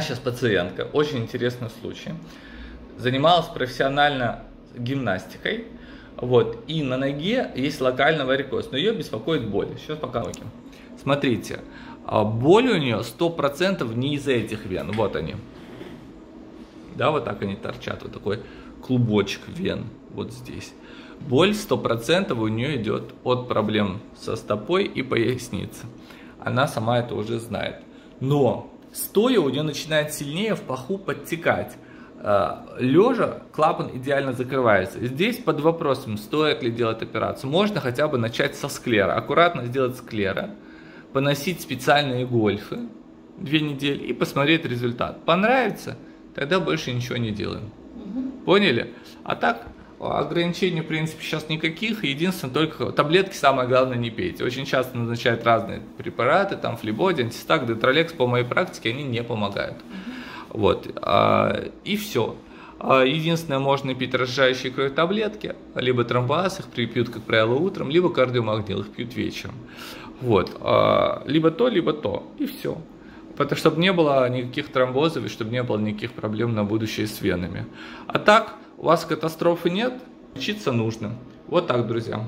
сейчас пациентка, очень интересный случай, занималась профессионально гимнастикой, вот, и на ноге есть локальный варикоз, но ее беспокоит боль. Сейчас покажем. Смотрите, а боль у нее 100% не из этих вен, вот они. Да, вот так они торчат, вот такой клубочек вен вот здесь. Боль 100% у нее идет от проблем со стопой и поясницей. Она сама это уже знает. Но стоя у нее начинает сильнее в паху подтекать. А, Лежа клапан идеально закрывается. Здесь под вопросом, стоит ли делать операцию. Можно хотя бы начать со склера. Аккуратно сделать склера. Поносить специальные гольфы две недели и посмотреть результат. Понравится? Тогда больше ничего не делаем. Поняли? А так, ограничений, в принципе, сейчас никаких. Единственное, только таблетки, самое главное, не пейте. Очень часто назначают разные препараты, там, флебоди, антистак, детролекс, по моей практике, они не помогают. Вот, а, и все. А, единственное, можно пить разжижающие кровь таблетки, либо тромбоаз их пьют, как правило, утром, либо кардиомагнил их пьют вечером. Вот, а, либо то, либо то, и все. Потому чтобы не было никаких тромбозов и чтобы не было никаких проблем на будущее с венами. А так, у вас катастрофы нет, учиться нужно. Вот так, друзья.